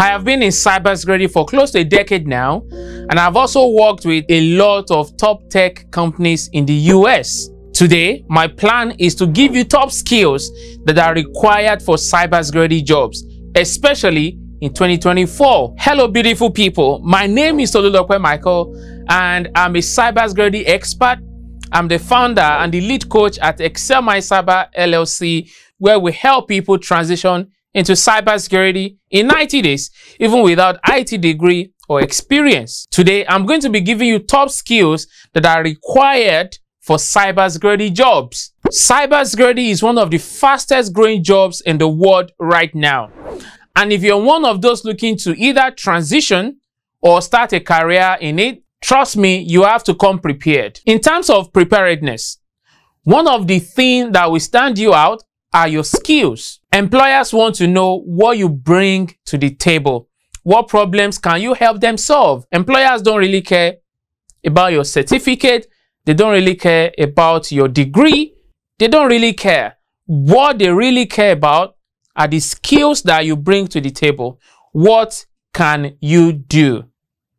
I have been in cybersecurity for close to a decade now, and I've also worked with a lot of top tech companies in the US. Today, my plan is to give you top skills that are required for cybersecurity jobs, especially in 2024. Hello, beautiful people. My name is Tolulope Michael, and I'm a cybersecurity expert. I'm the founder and the lead coach at Excel My Cyber LLC, where we help people transition into cybersecurity in 90 days, even without IT degree or experience. Today, I'm going to be giving you top skills that are required for cybersecurity jobs. Cybersecurity is one of the fastest growing jobs in the world right now. And if you're one of those looking to either transition or start a career in it, trust me, you have to come prepared. In terms of preparedness, one of the things that will stand you out are your skills. Employers want to know what you bring to the table. What problems can you help them solve? Employers don't really care about your certificate. They don't really care about your degree. They don't really care. What they really care about are the skills that you bring to the table. What can you do?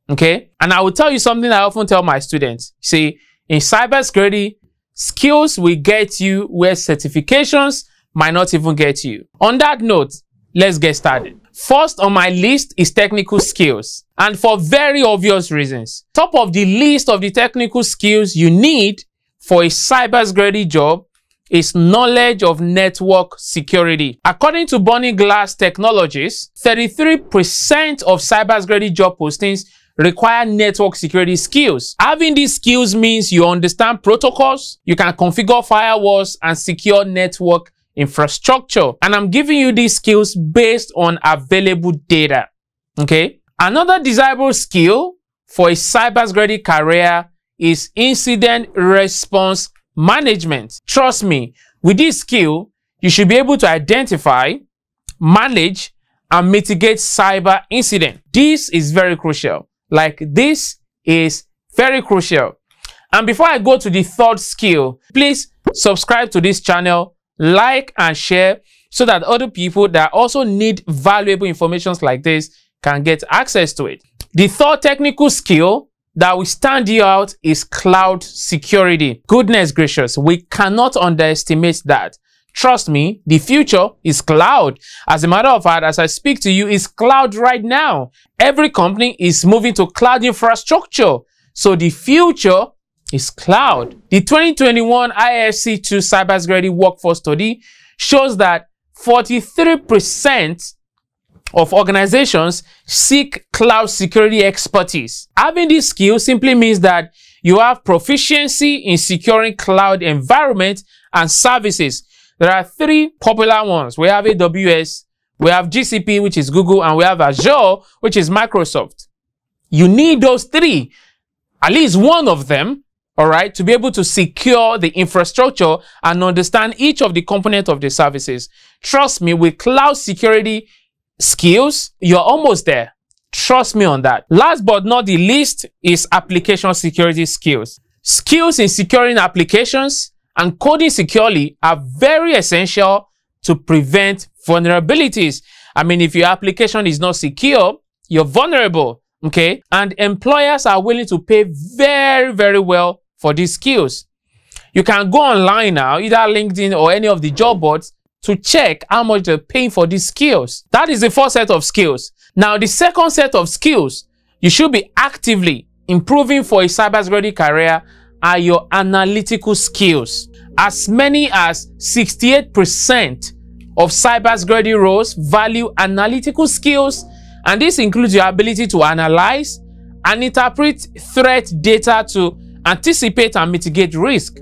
Okay. And I will tell you something I often tell my students. See, in cybersecurity, skills will get you where certifications might not even get you. On that note, let's get started. First on my list is technical skills. And for very obvious reasons. Top of the list of the technical skills you need for a cybersecurity job is knowledge of network security. According to Burning Glass Technologies, 33% of cybersecurity job postings require network security skills. Having these skills means you understand protocols, you can configure firewalls and secure network infrastructure. And I'm giving you these skills based on available data. Okay. Another desirable skill for a cybersecurity career is incident response management. Trust me, with this skill, you should be able to identify, manage, and mitigate cyber incident. This is very crucial. Like this is very crucial. And before I go to the third skill, please subscribe to this channel like and share so that other people that also need valuable information like this can get access to it. The third technical skill that will stand you out is cloud security. Goodness gracious, we cannot underestimate that. Trust me, the future is cloud. As a matter of fact, as I speak to you, it's cloud right now. Every company is moving to cloud infrastructure. So the future is cloud. The 2021 ISC2 cybersecurity workforce study shows that 43% of organizations seek cloud security expertise. Having this skill simply means that you have proficiency in securing cloud environment and services. There are three popular ones. We have AWS, we have GCP, which is Google, and we have Azure, which is Microsoft. You need those three, at least one of them, all right, to be able to secure the infrastructure and understand each of the components of the services. Trust me, with cloud security skills, you're almost there. Trust me on that. Last but not the least is application security skills. Skills in securing applications and coding securely are very essential to prevent vulnerabilities. I mean, if your application is not secure, you're vulnerable, okay? And employers are willing to pay very, very well for these skills. You can go online now, either LinkedIn or any of the job boards, to check how much they're paying for these skills. That is the first set of skills. Now, the second set of skills you should be actively improving for a cybersecurity career are your analytical skills. As many as 68% of cybersecurity roles value analytical skills, and this includes your ability to analyze and interpret threat data to anticipate and mitigate risk.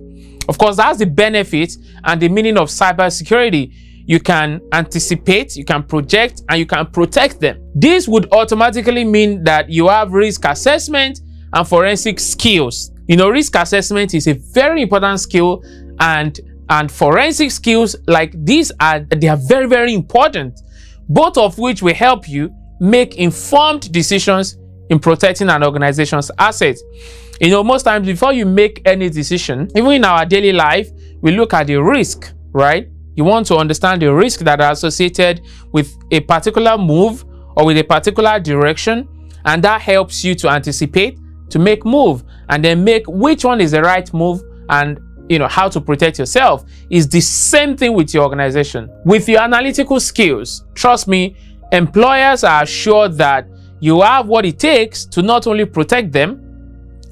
Of course, that's the benefit and the meaning of cybersecurity. You can anticipate, you can project, and you can protect them. This would automatically mean that you have risk assessment and forensic skills. You know, risk assessment is a very important skill and and forensic skills like these are they are very very important both of which will help you make informed decisions in protecting an organization's assets you know, most times before you make any decision, even in our daily life, we look at the risk, right? You want to understand the risk that are associated with a particular move or with a particular direction and that helps you to anticipate to make move and then make which one is the right move and you know how to protect yourself is the same thing with your organization with your analytical skills trust me employers are assured that you have what it takes to not only protect them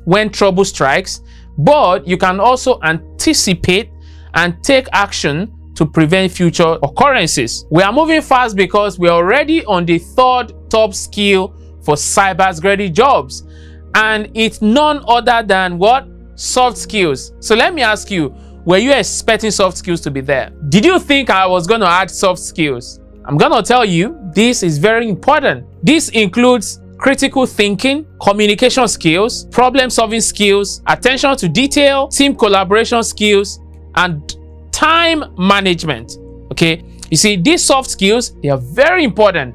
when trouble strikes but you can also anticipate and take action to prevent future occurrences. We are moving fast because we're already on the third top skill for cybersecurity jobs. And it's none other than what? Soft skills. So let me ask you, were you expecting soft skills to be there? Did you think I was going to add soft skills? I'm to tell you, this is very important. This includes critical thinking, communication skills, problem solving skills, attention to detail, team collaboration skills, and time management. Okay, you see, these soft skills they are very important.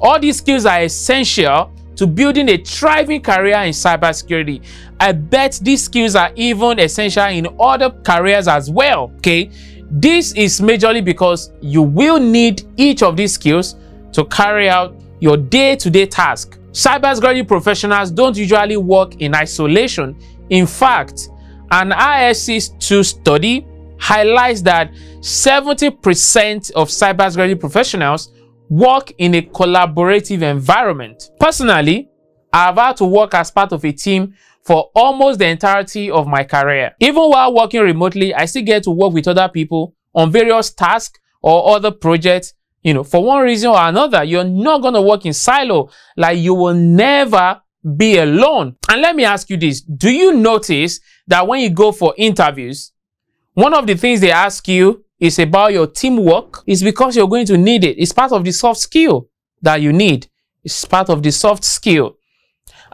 All these skills are essential to building a thriving career in cybersecurity. I bet these skills are even essential in other careers as well. Okay, this is majorly because you will need each of these skills to carry out your day-to-day -day task. Cybersecurity professionals don't usually work in isolation. In fact, an ISC2 study highlights that 70% of cybersecurity professionals work in a collaborative environment. Personally, I've had to work as part of a team for almost the entirety of my career. Even while working remotely, I still get to work with other people on various tasks or other projects. You know, for one reason or another, you're not going to work in silo. Like you will never be alone. And let me ask you this. Do you notice that when you go for interviews, one of the things they ask you is about your teamwork. It's because you're going to need it. It's part of the soft skill that you need. It's part of the soft skill.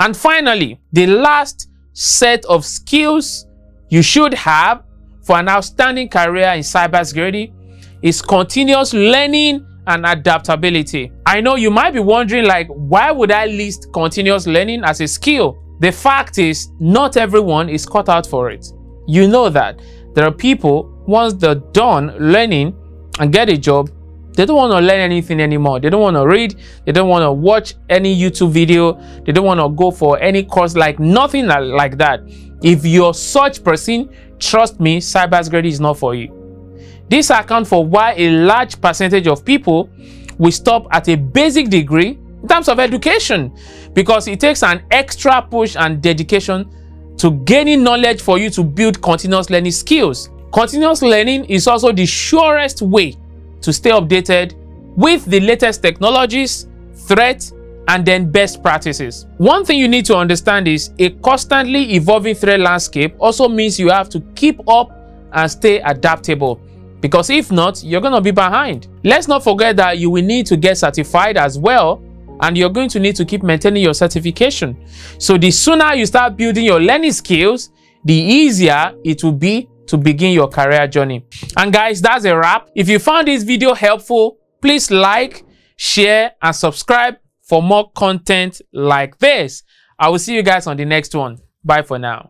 And finally, the last set of skills you should have for an outstanding career in cybersecurity is continuous learning and adaptability. I know you might be wondering like, why would I list continuous learning as a skill? The fact is, not everyone is cut out for it. You know that. There are people, once they're done learning and get a job, they don't want to learn anything anymore. They don't want to read. They don't want to watch any YouTube video. They don't want to go for any course like nothing like that. If you're such person, trust me, cybersecurity is not for you. This accounts for why a large percentage of people will stop at a basic degree in terms of education because it takes an extra push and dedication to gaining knowledge for you to build continuous learning skills. Continuous learning is also the surest way to stay updated with the latest technologies, threats, and then best practices. One thing you need to understand is a constantly evolving threat landscape also means you have to keep up and stay adaptable because if not, you're going to be behind. Let's not forget that you will need to get certified as well and you're going to need to keep maintaining your certification. So the sooner you start building your learning skills, the easier it will be to begin your career journey. And guys, that's a wrap. If you found this video helpful, please like, share, and subscribe for more content like this. I will see you guys on the next one. Bye for now.